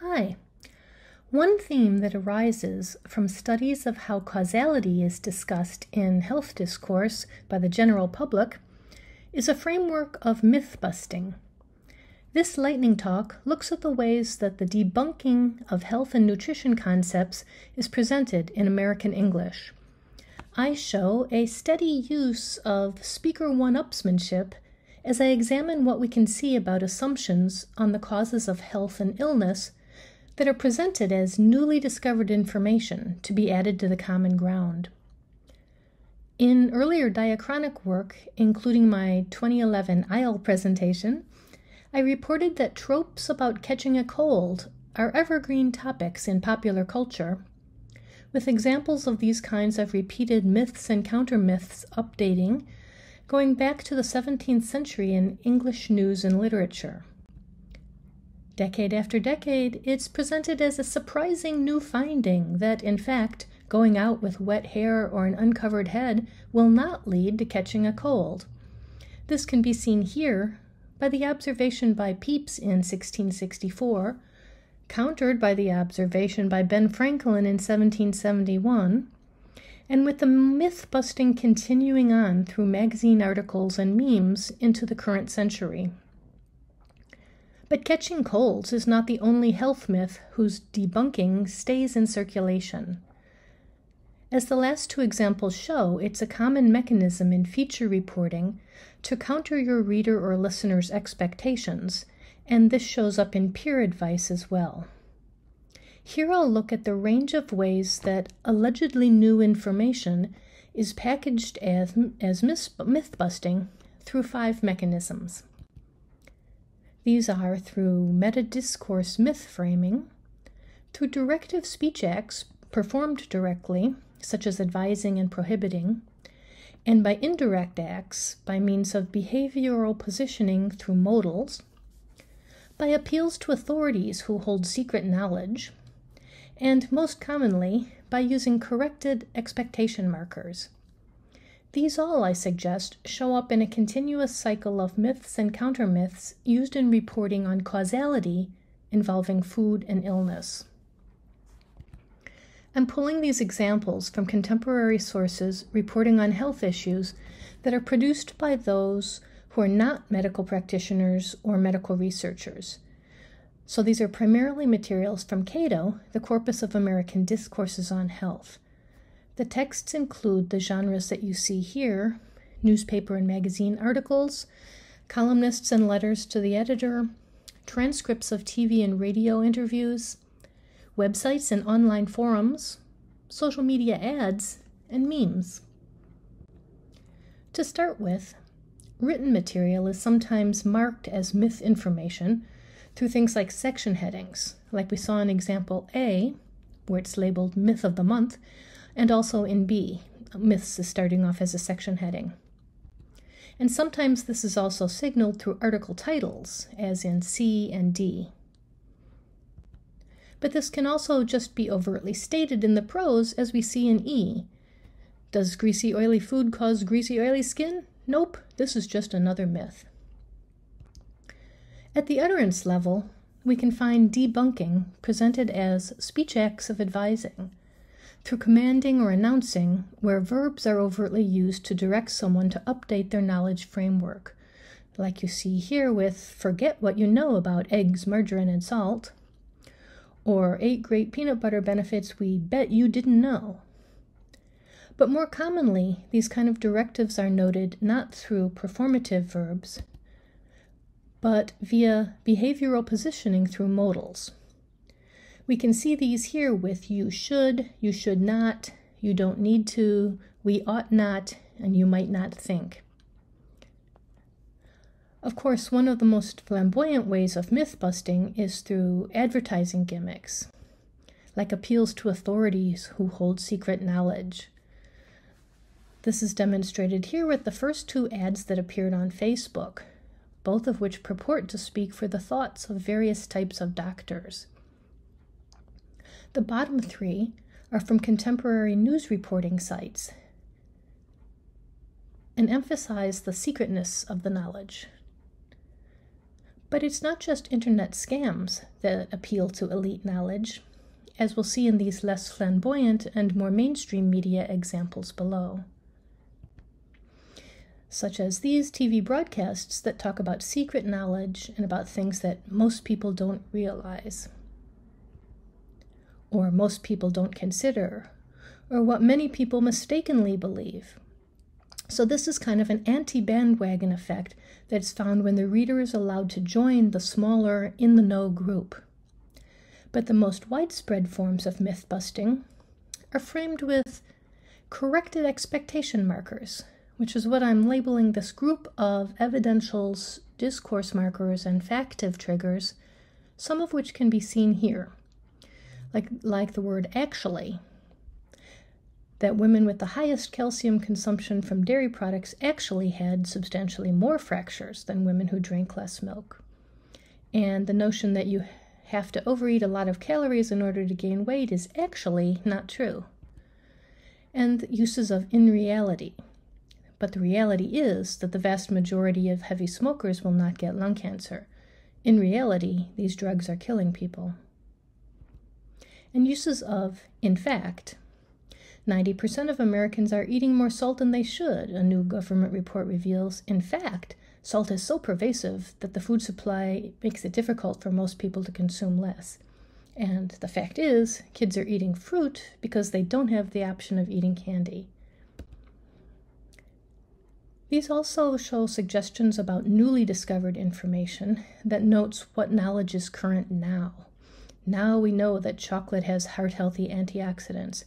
Hi. One theme that arises from studies of how causality is discussed in health discourse by the general public is a framework of myth busting. This lightning talk looks at the ways that the debunking of health and nutrition concepts is presented in American English. I show a steady use of speaker one upsmanship as I examine what we can see about assumptions on the causes of health and illness that are presented as newly discovered information to be added to the common ground. In earlier diachronic work, including my 2011 IEL presentation, I reported that tropes about catching a cold are evergreen topics in popular culture, with examples of these kinds of repeated myths and counter myths updating going back to the 17th century in English news and literature. Decade after decade, it's presented as a surprising new finding that, in fact, going out with wet hair or an uncovered head will not lead to catching a cold. This can be seen here by the observation by Pepys in 1664, countered by the observation by Ben Franklin in 1771, and with the myth busting continuing on through magazine articles and memes into the current century. But catching colds is not the only health myth whose debunking stays in circulation. As the last two examples show, it's a common mechanism in feature reporting to counter your reader or listener's expectations, and this shows up in peer advice as well. Here I'll look at the range of ways that allegedly new information is packaged as, as myth busting through five mechanisms. These are through meta discourse myth framing, through directive speech acts performed directly such as advising and prohibiting, and by indirect acts by means of behavioral positioning through modals, by appeals to authorities who hold secret knowledge, and most commonly by using corrected expectation markers. These all, I suggest, show up in a continuous cycle of myths and counter myths used in reporting on causality involving food and illness. I'm pulling these examples from contemporary sources reporting on health issues that are produced by those who are not medical practitioners or medical researchers. So these are primarily materials from CADOH, the Corpus of American Discourses on Health. The texts include the genres that you see here newspaper and magazine articles, columnists and letters to the editor, transcripts of TV and radio interviews, websites and online forums, social media ads, and memes. To start with, written material is sometimes marked as myth information through things like section headings, like we saw in example A, where it's labeled Myth of the Month, and also in B, Myths is starting off as a section heading. And sometimes this is also signaled through article titles, as in C and D but this can also just be overtly stated in the prose as we see in E. Does greasy, oily food cause greasy, oily skin? Nope, this is just another myth. At the utterance level, we can find debunking presented as speech acts of advising, through commanding or announcing, where verbs are overtly used to direct someone to update their knowledge framework, like you see here with forget what you know about eggs, margarine, and salt, or eight great peanut butter benefits we bet you didn't know. But more commonly, these kind of directives are noted not through performative verbs, but via behavioral positioning through modals. We can see these here with you should, you should not, you don't need to, we ought not, and you might not think. Of course, one of the most flamboyant ways of myth busting is through advertising gimmicks, like appeals to authorities who hold secret knowledge. This is demonstrated here with the first two ads that appeared on Facebook, both of which purport to speak for the thoughts of various types of doctors. The bottom three are from contemporary news reporting sites and emphasize the secretness of the knowledge. But it's not just internet scams that appeal to elite knowledge, as we'll see in these less flamboyant and more mainstream media examples below. Such as these TV broadcasts that talk about secret knowledge and about things that most people don't realize, or most people don't consider, or what many people mistakenly believe. So, this is kind of an anti bandwagon effect that's found when the reader is allowed to join the smaller, in the know group. But the most widespread forms of myth busting are framed with corrected expectation markers, which is what I'm labeling this group of evidentials, discourse markers, and factive triggers, some of which can be seen here, like, like the word actually, that women with the highest calcium consumption from dairy products actually had substantially more fractures than women who drank less milk. And the notion that you have to overeat a lot of calories in order to gain weight is actually not true. And uses of in reality. But the reality is that the vast majority of heavy smokers will not get lung cancer. In reality, these drugs are killing people. And uses of in fact 90% of Americans are eating more salt than they should, a new government report reveals. In fact, salt is so pervasive that the food supply makes it difficult for most people to consume less. And the fact is, kids are eating fruit because they don't have the option of eating candy. These also show suggestions about newly discovered information that notes what knowledge is current now. Now we know that chocolate has heart healthy antioxidants.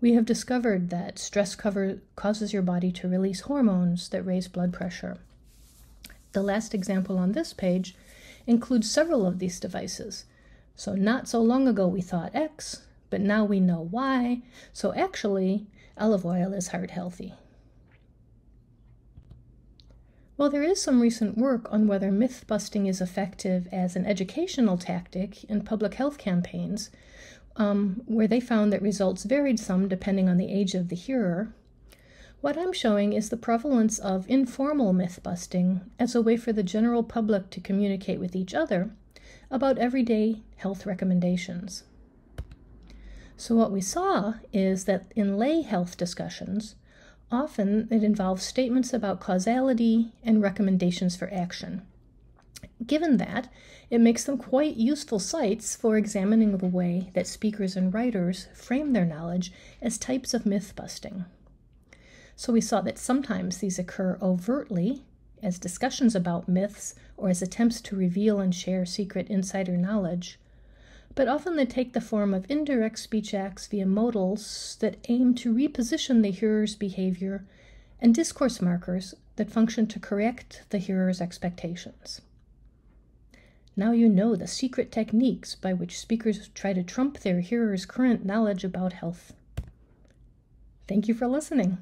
We have discovered that stress cover causes your body to release hormones that raise blood pressure. The last example on this page includes several of these devices. So, not so long ago we thought X, but now we know Y, so actually, olive oil is heart healthy. While there is some recent work on whether myth busting is effective as an educational tactic in public health campaigns, um, where they found that results varied some depending on the age of the hearer. What I'm showing is the prevalence of informal myth busting as a way for the general public to communicate with each other about everyday health recommendations. So, what we saw is that in lay health discussions, often it involves statements about causality and recommendations for action. Given that, it makes them quite useful sites for examining the way that speakers and writers frame their knowledge as types of myth busting. So we saw that sometimes these occur overtly as discussions about myths or as attempts to reveal and share secret insider knowledge, but often they take the form of indirect speech acts via modals that aim to reposition the hearer's behavior and discourse markers that function to correct the hearer's expectations. Now you know the secret techniques by which speakers try to trump their hearers' current knowledge about health. Thank you for listening.